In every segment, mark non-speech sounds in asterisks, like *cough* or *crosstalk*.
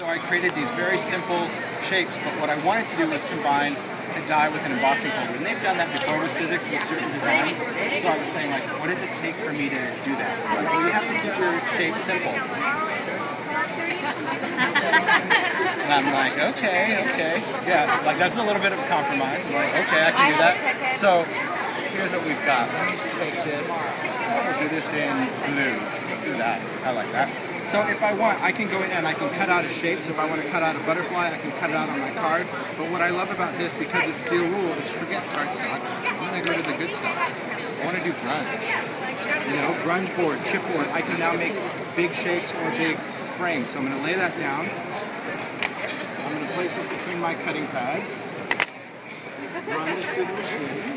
So I created these very simple shapes, but what I wanted to do was combine a die with an embossing folder. And they've done that before with Sizzix with certain designs. So I was saying like, what does it take for me to do that? Well, you have to keep your shape simple. And I'm like, okay, okay. Yeah, like that's a little bit of a compromise. I'm like, okay, I can do that. So here's what we've got. Let me take this. We'll do this in blue. Let's do that. I like that. So if I want, I can go in and I can cut out a shape. So if I want to cut out a butterfly, I can cut it out on my card. But what I love about this, because it's steel rule, is forget cardstock. I'm going to go to the good stuff. I want to do grunge. You know, grunge board, chipboard. I can now make big shapes or big frames. So I'm going to lay that down. I'm going to place this between my cutting pads. Run this through the machine.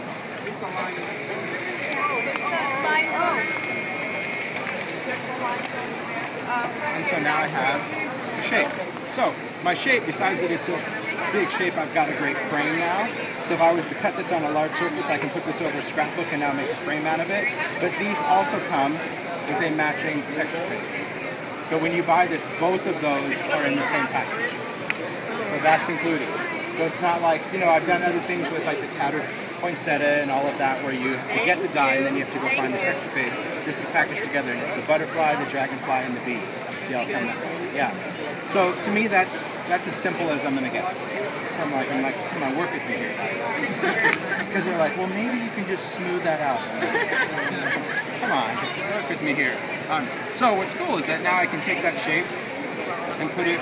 And so now I have a shape. So my shape, besides that it's a big shape, I've got a great frame now. So if I was to cut this on a large surface, I can put this over a scrapbook and now make a frame out of it. But these also come with a matching texture kit. So when you buy this, both of those are in the same package. So that's included. So it's not like, you know, I've done other things with like the tattered poinsettia and all of that where you have to get the die and then you have to go find the texture fade. This is packaged together and it's the butterfly, the dragonfly, and the bee. Come that. Yeah. So to me that's that's as simple as I'm gonna get. I'm like, I'm like, come on, work with me here, guys. *laughs* Because they're like, well maybe you can just smooth that out. come on, work with me here. Um, so what's cool is that now I can take that shape and put it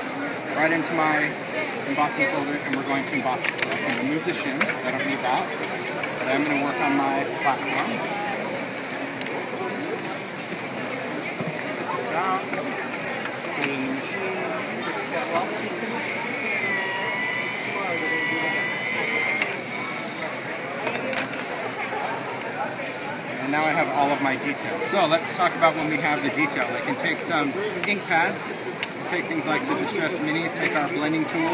right into my embossing folder and we're going to emboss it. So I can remove the shim because I don't need that. But I'm going to work on my platform. This is out. The. And now I have all of my details. So let's talk about when we have the detail. I can take some ink pads take things like the Distress Minis, take our blending tool.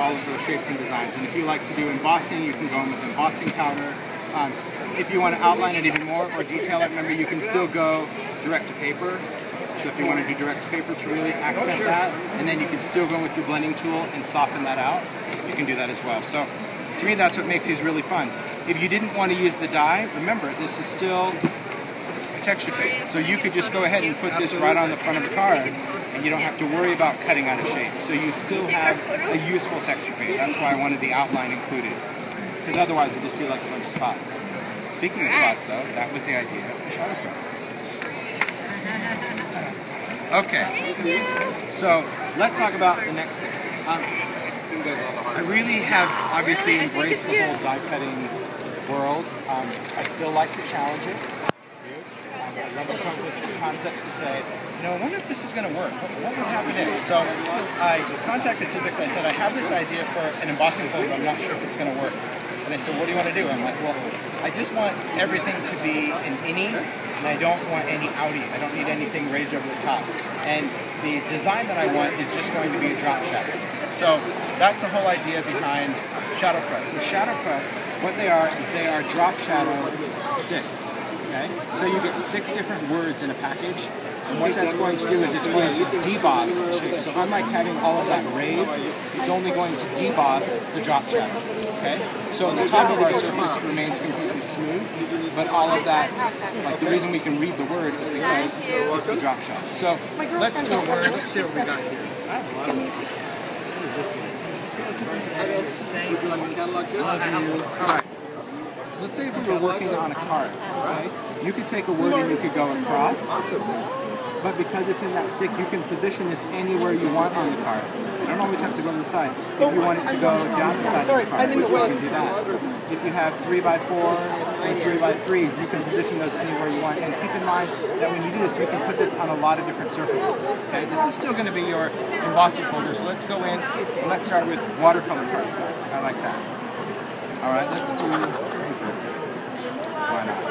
all of those shapes and designs. And if you like to do embossing, you can go in with embossing powder. Um, if you want to outline it even more or detail it, remember you can still go direct to paper. So if you want to do direct to paper to really accent that, and then you can still go with your blending tool and soften that out, you can do that as well. So to me, that's what makes these really fun. If you didn't want to use the die, remember this is still texture fade. So you could just go ahead and put this right on the front of the car and you don't have to worry about cutting out a shape. So you still have a useful texture fade. That's why I wanted the outline included. Because otherwise it'd just be like a bunch of spots. Speaking of spots, though, that was the idea of shadow press. Okay, so let's talk about the next thing. Um, I really have obviously embraced the whole die cutting world. Um, I still like to challenge it. Come up with concepts to say, you know, I wonder if this is going to work. What, what would happen if? So I contacted Sizzix. I said, I have this idea for an embossing folder. I'm not sure if it's going to work. And they said, what do you want to do? I'm like, well, I just want everything to be an innie, and I don't want any outie. I don't need anything raised over the top. And the design that I want is just going to be a drop shadow. So that's the whole idea behind shadow press. So shadow press, what they are is they are drop shadow sticks. Okay? So you get six different words in a package, and what that's going to do is it's going to deboss the shape. So unlike having all of that raised, it's only going to deboss the drop shadows. Okay? So the top of our surface remains completely smooth, but all of that, like the reason we can read the word is because it's the drop shadow. So let's do a word. Let's see what we got here. I have a lot of notes. What is this one? Thank you. All right. Let's say if we were working on a card, right? You could take a word and you could go across, but because it's in that stick, you can position this anywhere you want on the card. You don't always have to go on the side. If you want it to go down the side of the card, you can do that. If you have 3 by 4 and 3 by 3s you can position those anywhere you want. And keep in mind that when you do this, you can put this on a lot of different surfaces. Okay, this is still going to be your embossing folder, so let's go in and let's start with watercolor cardstock. I like that. All right, let's do why not?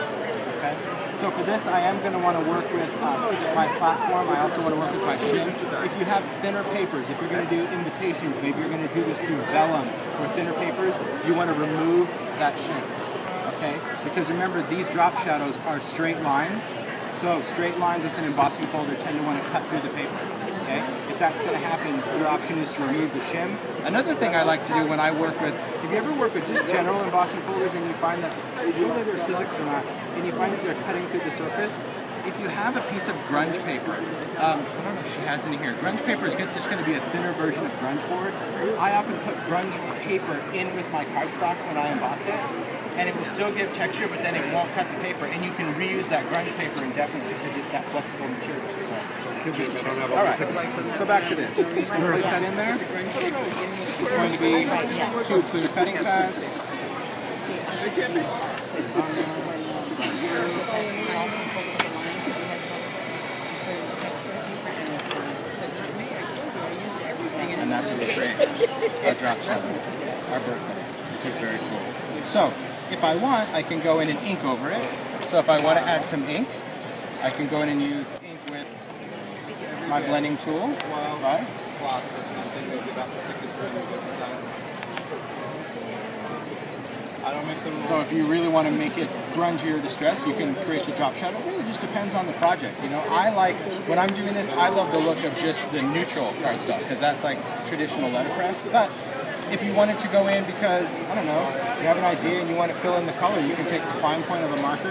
Okay. So for this, I am going to want to work with uh, my platform. I also want to work with my shim. If you have thinner papers, if you're going to do invitations, maybe you're going to do this through vellum or thinner papers, you want to remove that shim. Okay? Because remember, these drop shadows are straight lines. So straight lines with an embossing folder tend to want to cut through the paper. That's going to happen, your option is to remove the shim. Another thing I like to do when I work with, if you ever work with just general embossing folders and you find that, whether they're Sizzix or not, and you find that they're cutting through the surface, if you have a piece of grunge paper, um, I don't know if she has any here. Grunge paper is good, just going to be a thinner version of grunge board. I often put grunge paper in with my cardstock when I emboss it, and it will still give texture, but then it won't cut the paper, and you can reuse that grunge paper indefinitely it's that flexible material. So, all right. So back to this. Just going to place that in there. It's going to be two clear cutting pads. And that's what we create. Our drop shadow. Our birthday. Which is very cool. So, if I want, I can go in and ink over it. So if I want to add some ink, I can go in and use ink with my blending tool. Right? So if you really want to make it grungy or distressed, you can create the drop shadow. It really just depends on the project. You know, I like, when I'm doing this, I love the look of just the neutral cardstock because that's like traditional letterpress. But if you wanted to go in because, I don't know, you have an idea and you want to fill in the color, you can take the fine point of a marker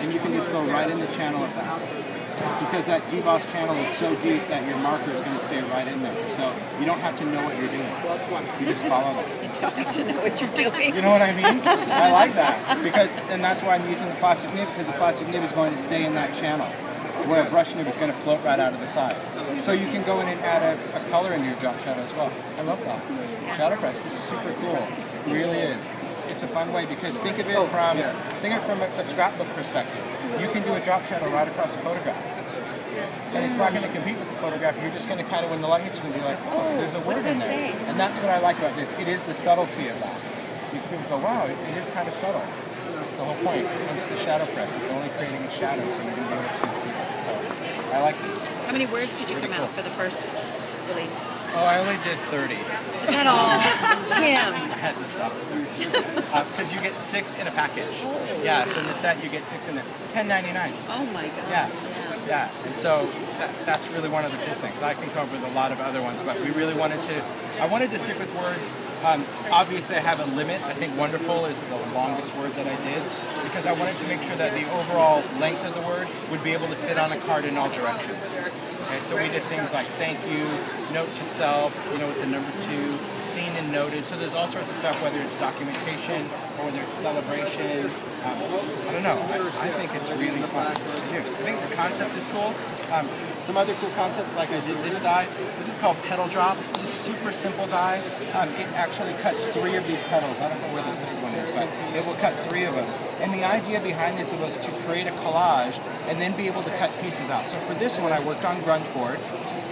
and you can just go right in the channel of that. Because that deboss channel is so deep that your marker is going to stay right in there. So you don't have to know what you're doing. You just follow that. *laughs* You don't have to know what you're doing. You know what I mean? I like that. Because, and that's why I'm using the plastic nib, because the plastic nib is going to stay in that channel. Where a brush nib is going to float right out of the side. So you can go in and add a, a color in your drop shadow as well. I love that. Shadow press is super cool. It really is. It's a fun way because think of it from think of it from a, a scrapbook perspective. You can do a drop shadow right across a photograph. And it's not going to compete with the photograph. You're just going to kind of, when the light hits you, be like, oh, there's a word in there. say? And that's what I like about this. It is the subtlety of that. You can go, wow, it, it is kind of subtle. That's the whole point. It's the shadow press. It's only creating a shadow so you can be able to see that. So I like this. How many words did you Pretty come out for the first release? Oh, I only did 30. Is that all? *laughs* Tim. I had to stop uh, because you get six in a package. Oh. Yeah, so in the set you get six in there. Ten ninety nine. Oh my god. Yeah, yeah, and so that, that's really one of the cool things. I can come up with a lot of other ones, but we really wanted to. I wanted to stick with words. Um, obviously, I have a limit. I think "wonderful" is the longest word that I did because I wanted to make sure that the overall length of the word would be able to fit on a card in all directions. Okay, so we did things like thank you, note to self, you know, with the number two, seen and noted. So there's all sorts of stuff, whether it's documentation or whether it's celebration. Um, I don't know. I, I think it's really fun. I think the concept is cool. Um, some other cool concepts, like I did this die. This is called Petal Drop. It's a super simple die. Um, it actually cuts three of these petals. I don't know where the third one is, but it will cut three of them. And the idea behind this was to create a collage and then be able to cut pieces out. So for this one, I worked on grunge board.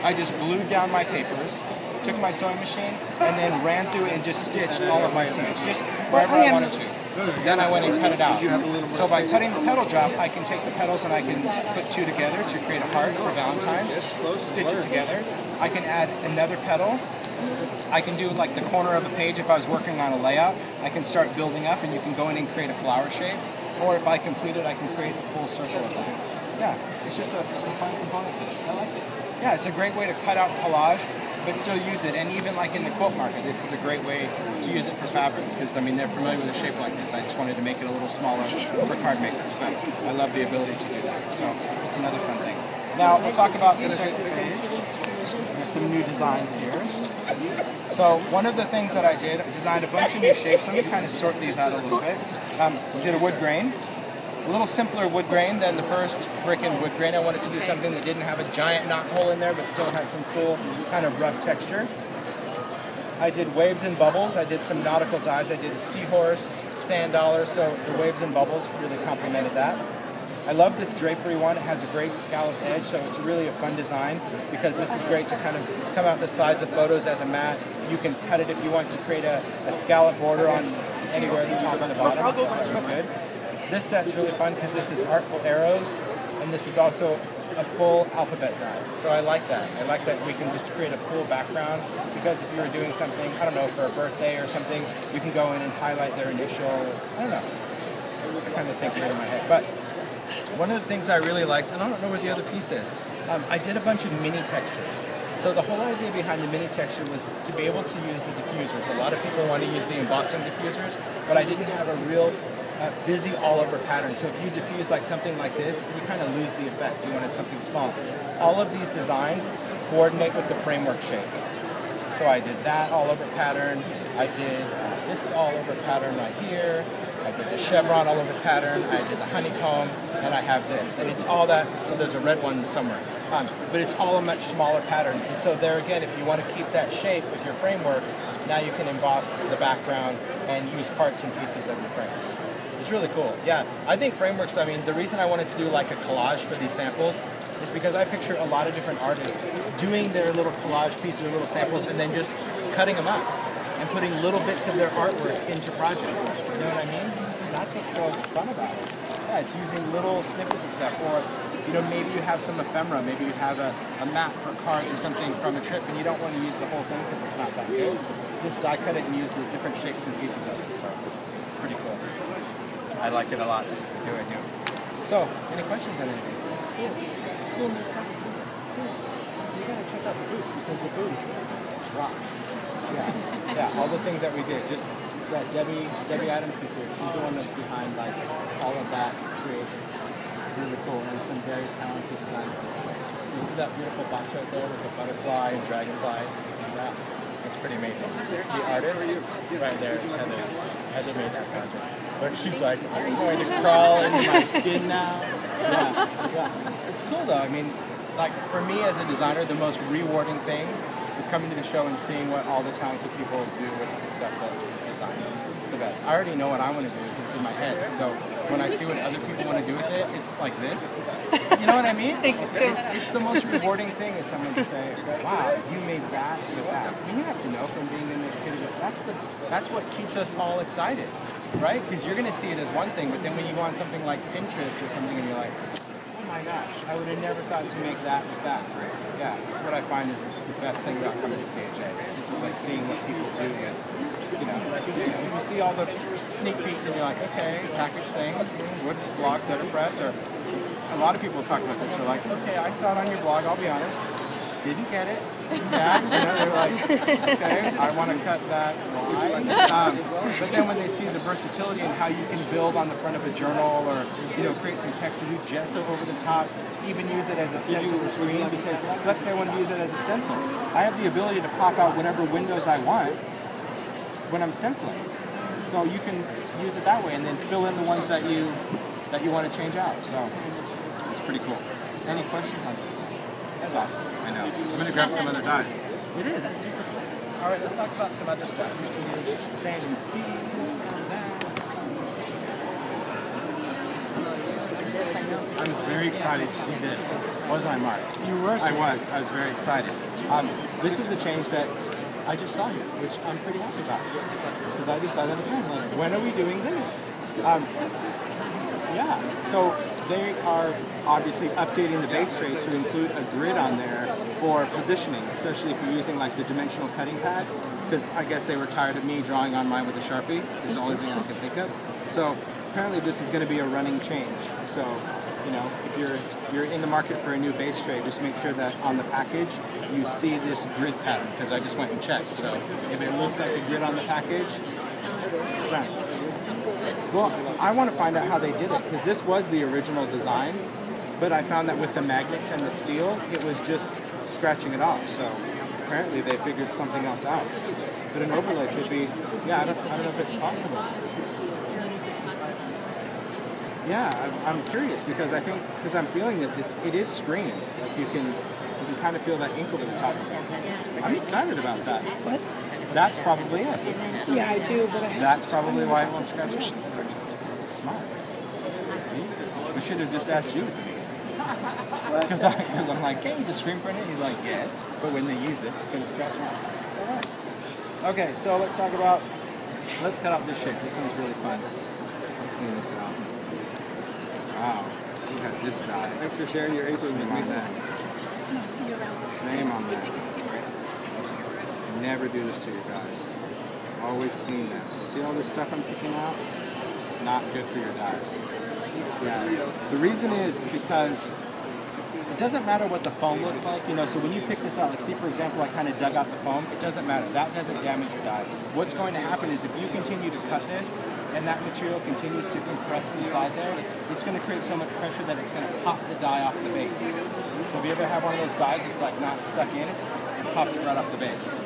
I just glued down my papers, took my sewing machine, and then ran through and just stitched all of my seams, just wherever I wanted to. Then I went and cut it out. So by cutting the petal drop, I can take the petals and I can put two together to create a heart for Valentine's, stitch it together. I can add another petal. I can do like the corner of a page if I was working on a layout. I can start building up and you can go in and create a flower shape. Or if I complete it, I can create a full circle of that. Yeah, it's just a, it's a fun component. I like it. Yeah, it's a great way to cut out collage, but still use it. And even like in the quilt market, this is a great way to use it for fabrics because I mean they're familiar with a shape like this. I just wanted to make it a little smaller for card makers, but I love the ability to do that. So it's another fun thing. Now we'll talk about some, there's some new designs here. So one of the things that I did, I designed a bunch of new shapes. Let me kind of sort these out a little bit. Um, did a wood grain, a little simpler wood grain than the first brick and wood grain. I wanted to do something that didn't have a giant knot hole in there, but still had some cool kind of rough texture. I did waves and bubbles. I did some nautical dies. I did a seahorse, sand dollar, so the waves and bubbles really complemented that. I love this drapery one. It has a great scalloped edge, so it's really a fun design because this is great to kind of come out the sides of photos as a mat. You can cut it if you want to create a, a scallop border on anywhere the top and the bottom. Is good. This set's really fun because this is artful arrows, and this is also a full alphabet die. So I like that. I like that we can just create a full background because if you were doing something, I don't know, for a birthday or something, you can go in and highlight their initial, I don't know. I kind of think here in my head. But one of the things I really liked, and I don't know where the other piece is, um, I did a bunch of mini textures. So the whole idea behind the mini texture was to be able to use the diffusers. A lot of people want to use the embossing diffusers, but I didn't have a real uh, busy all over pattern. So if you diffuse like something like this, you kind of lose the effect. You wanted something small. All of these designs coordinate with the framework shape. So I did that all over pattern. I did uh, this all over pattern right here. I did the chevron all over pattern. I did the honeycomb, and I have this. And it's all that. So there's a red one somewhere. Um, but it's all a much smaller pattern. And so there again, if you want to keep that shape with your frameworks, now you can emboss the background and use parts and pieces of your frames. It's really cool. Yeah, I think frameworks, I mean, the reason I wanted to do like a collage for these samples is because I picture a lot of different artists doing their little collage pieces or little samples and then just cutting them up and putting little bits of their artwork into projects. You know what I mean? That's what's so fun about it. Yeah, it's using little snippets of stuff. Or, you know, maybe you have some ephemera. Maybe you have a, a map or cards or something from a trip and you don't want to use the whole thing because it's not that good. Just die cut it and use the different shapes and pieces of it. So it's, it's pretty cool. I like it a lot. Do I do? So, any questions on anything? It's cool. It's cool new stuff with Sizzix. Seriously. You gotta check out the boots because the booth rocks. Yeah. Yeah, all the things that we did. Just that Debbie Debbie Adams is here. She's the one that's behind like all of that creation. Really cool and some very talented designers. You see that beautiful box right there with the butterfly and dragonfly? It's pretty amazing. The artist right there is Heather. Heather made that project. But she's like, I'm going to crawl into my skin now. Yeah, yeah. It's cool though. I mean, like for me as a designer, the most rewarding thing is coming to the show and seeing what all the talented people do with the stuff that is designed. The best. I already know what I want to do. With it's in my head. So when I see what other people want to do with it, it's like this. You know what I mean? *laughs* It's the most rewarding thing is someone to say, "Wow, you made that with that." You have to know from being in the creative. That's the that's what keeps us all excited, right? Because you're going to see it as one thing, but then when you go on something like Pinterest or something, and you're like, "Oh my gosh, I would have never thought to make that with that." Yeah, that's what I find is the best thing about coming to CHA. It's like seeing what people do and you know, you see all the sneak peeks and you're like, okay, package things, wood blogs, letterpress, or a lot of people talk about this. They're like, okay, I saw it on your blog. I'll be honest, didn't get it. You know, they're like, okay, I want to cut that. Um, but then when they see the versatility and how you can build on the front of a journal, or you know, create some text texture, do gesso over the top, even use it as a stencil or screen. Because let's say I want to use it as a stencil, I have the ability to pop out whatever windows I want when I'm stenciling. So you can use it that way and then fill in the ones that you that you want to change out. So it's pretty cool. Any questions on this? That's awesome. I know. I'm gonna grab some other dies. It is. It's super cool. All right, let's talk about some other stuff. You can use sand and seed. I was very excited to see this. Was I, Mark? You were. I was. I was very excited. Um, this is a change that I just saw here, which I'm pretty happy about. Because I just saw that again. Like, when are we doing this? Um, yeah. So they are obviously updating the base tray to include a grid on there for positioning, especially if you're using like the dimensional cutting pad. Because I guess they were tired of me drawing on mine with a sharpie. This Is the only thing I can think of. So apparently this is going to be a running change. So you know, if you're you're in the market for a new base tray, just make sure that on the package you see this grid pattern because I just went and checked. So if it looks like a grid on the package, it's done. Well, I want to find out how they did it because this was the original design, but I found that with the magnets and the steel, it was just scratching it off. So apparently they figured something else out. But an overlay should be, yeah, I don't, I don't know if it's possible. Yeah, I'm, I'm curious because I think because I'm feeling this, it's it is screened. Like you can you can kind of feel that ink over the top. I'm excited about that. What? That's probably it. Yeah, I do, but I have That's probably why it won't scratch it. questions first. So smart. See, we should have just asked you. Because I'm like, can you just screen print it? He's like, yes. But when they use it, it's going to scratch out. All right. Okay, so let's talk about. Let's cut out this shape. This one's really fun. I'll clean this out. Wow. Look at this die. Thanks for sharing your apron with Shame on me. that. See you around. Shame on that. Never do this to your guys. Always clean them. See all this stuff I'm picking out? Not good for your dies. Yeah. The reason is because it doesn't matter what the foam looks like, you know, so when you pick this out, like see for example I kind of dug out the foam, it doesn't matter. That doesn't damage your die. What's going to happen is if you continue to cut this and that material continues to compress inside there, it's going to create so much pressure that it's going to pop the die off the base. So if you ever have one of those dies that's like not stuck in, it's, it pops it right off the base. So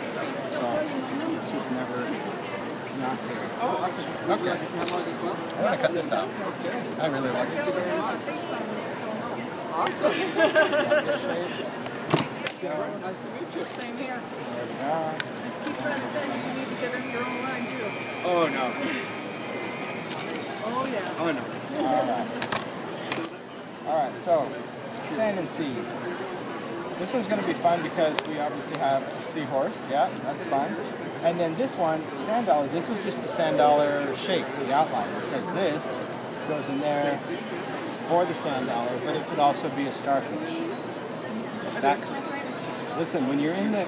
it's just never, it's not good. Oh, okay. I'm going to cut this out. I really like this. Awesome. There nice to meet you. Same here. we go. Keep trying to tell you you need to get in your own line too. Oh no. Oh yeah. Oh no. Alright. Alright, so sand and sea. This one's going to be fun because we obviously have a seahorse. Yeah, that's fun. And then this one, the sand dollar, this was just the sand dollar shape, the outline, because this goes in there for the sand dollar, but it could also be a starfish. That's Listen, when you're in the,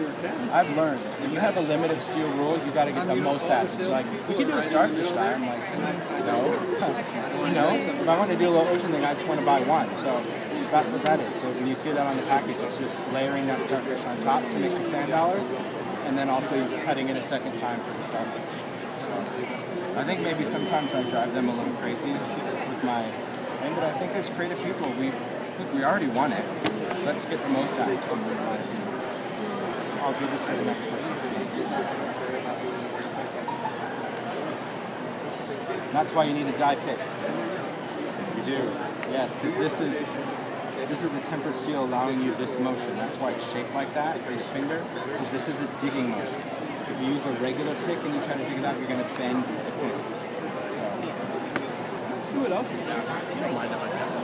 I've learned when you have a limited steel rule, you got to get the most out of it. Like, we can do a starfish die. I'm like, no, *laughs* you know. If I want to do a little ocean thing, I just want to buy one. So that's what that is. So when you see that on the package, it's just layering that starfish on top to make the sand dollar, and then also you're cutting it a second time for the starfish. So I think maybe sometimes I drive them a little crazy with my thing, but I think as creative people, we look, we already won it. Let's get the most out of it. I'll do this for the next person. That's why you need a die pick. You do. Yes, because this is this is a tempered steel allowing you this motion. That's why it's shaped like that for your finger, because this is a digging motion. If you use a regular pick and you try to dig it out, you're going to bend the pick. So, Let's see what else is down.